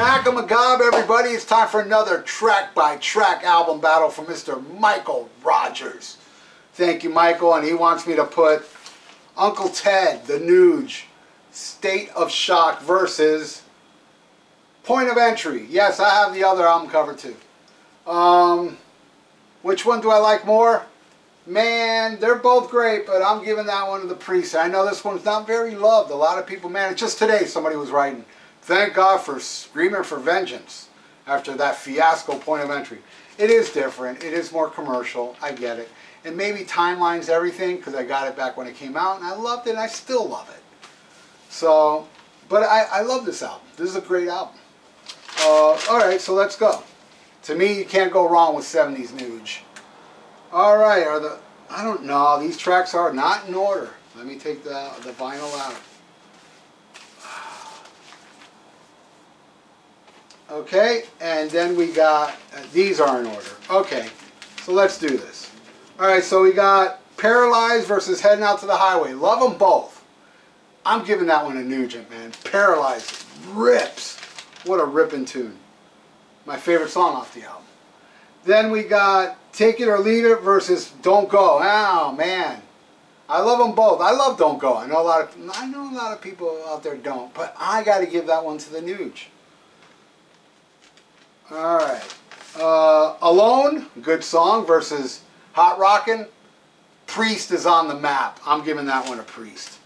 Macamogob, everybody. It's time for another track-by-track album battle from Mr. Michael Rogers. Thank you, Michael. And he wants me to put Uncle Ted, The Nuge, State of Shock versus Point of Entry. Yes, I have the other album cover too. Um, which one do I like more? Man, they're both great, but I'm giving that one to the Priest. I know this one's not very loved. A lot of people, man, it's just today somebody was writing, thank God for Screaming for Vengeance after that fiasco point of entry. It is different. It is more commercial. I get it. And maybe timeline's everything because I got it back when it came out and I loved it and I still love it. So, but I, I love this album. This is a great album. Uh, all right, so let's go. To me, you can't go wrong with 70s Nuge. All right, are the, I don't know, these tracks are not in order. Let me take the, the vinyl out. Okay, and then we got, uh, these are in order. Okay, so let's do this. All right, so we got Paralyzed versus Heading Out to the Highway. Love them both. I'm giving that one a Nugent, man. Paralyzed rips. What a ripping tune. My favorite song off the album. Then we got Take It or Leave It versus Don't Go. Oh, man. I love them both. I love Don't Go. I know a lot of I know a lot of people out there don't, but I got to give that one to the Nuge. All right. Uh, Alone, good song, versus Hot Rockin'. Priest is on the map. I'm giving that one a Priest.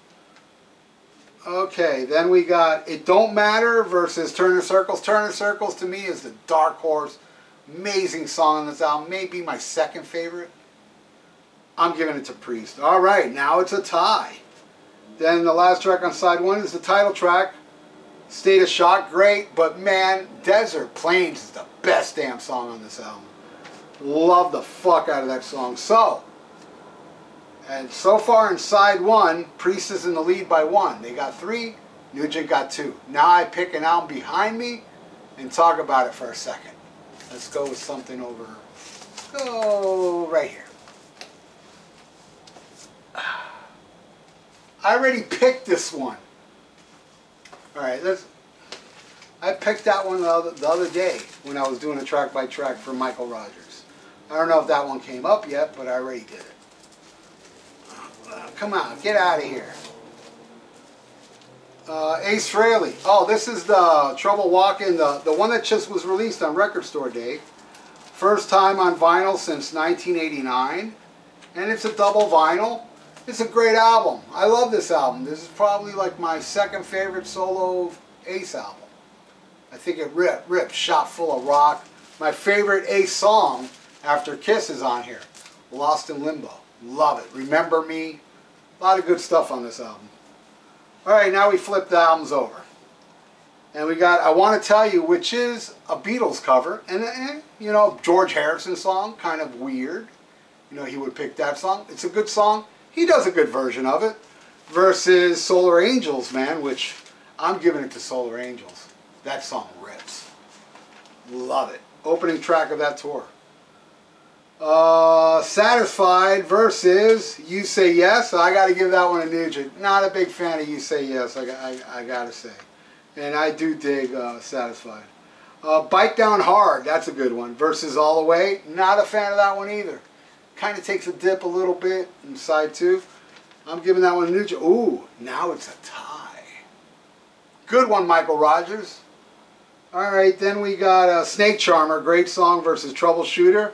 Okay, then we got It Don't Matter versus Turning Circles. Turning Circles to me is the dark horse. Amazing song on this album. Maybe my second favorite. I'm giving it to Priest. All right, now it's a tie. Then the last track on side one is the title track, State of Shock, great, but man, Desert Plains is the best damn song on this album. Love the fuck out of that song. So, and so far in side one, Priest is in the lead by one. They got three, Nugent got two. Now I pick an album behind me and talk about it for a second. Let's go with something over, go right here. I already picked this one. All right, let's. I picked that one the other, the other day when I was doing a track by track for Michael Rogers. I don't know if that one came up yet, but I already did it. Uh, come on, get out of here. Uh, Ace Frehley. Oh, this is the Trouble Walking, the, the one that just was released on Record Store Day. First time on vinyl since 1989. And it's a double vinyl. It's a great album. I love this album. This is probably like my second favorite solo Ace album. I think it ripped, ripped, shot full of rock. My favorite Ace song after Kiss is on here. Lost in Limbo. Love it. Remember Me. A lot of good stuff on this album. Alright, now we flip the albums over. And we got I Want to Tell You, which is a Beatles cover. And, and, you know, George Harrison song, kind of weird. You know, he would pick that song. It's a good song. He does a good version of it. Versus Solar Angels, man, which I'm giving it to Solar Angels. That song rips. Love it. Opening track of that tour. Uh, Satisfied versus You Say Yes. I got to give that one a Nugent. Not a big fan of You Say Yes, I, I, I got to say. And I do dig uh, Satisfied. Uh, Bite Down Hard, that's a good one. Versus All the Way, not a fan of that one either. Kind of takes a dip a little bit in side two. I'm giving that one a Nugent. Ooh, now it's a tie. Good one, Michael Rogers. All right, then we got uh, Snake Charmer, great song versus Troubleshooter.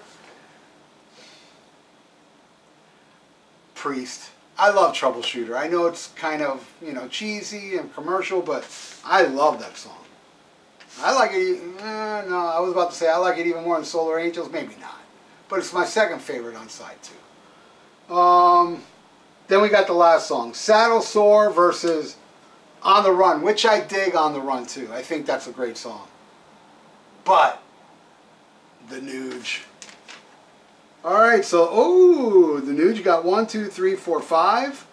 Priest. I love Troubleshooter. I know it's kind of, you know, cheesy and commercial, but I love that song. I like it, eh, no, I was about to say I like it even more than Solar Angels, maybe not. But it's my second favorite on side two. Um, then we got the last song, Saddle Sore versus On the Run, which I dig On the Run too. I think that's a great song. But, the Nuge. Alright, so, oh, the Nuge got one, two, three, four, five,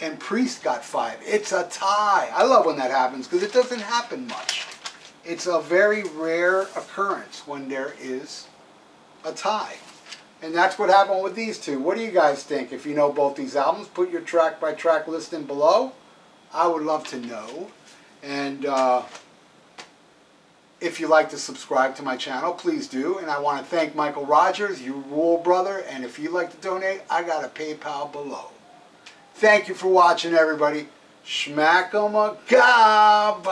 and Priest got five. It's a tie. I love when that happens because it doesn't happen much. It's a very rare occurrence when there is a tie. And that's what happened with these two. What do you guys think? If you know both these albums, put your track by track list in below. I would love to know. And uh, if you like to subscribe to my channel, please do. And I want to thank Michael Rogers, you rule, brother. And if you'd like to donate, I got a PayPal below. Thank you for watching, everybody. Schmack 'em a gob.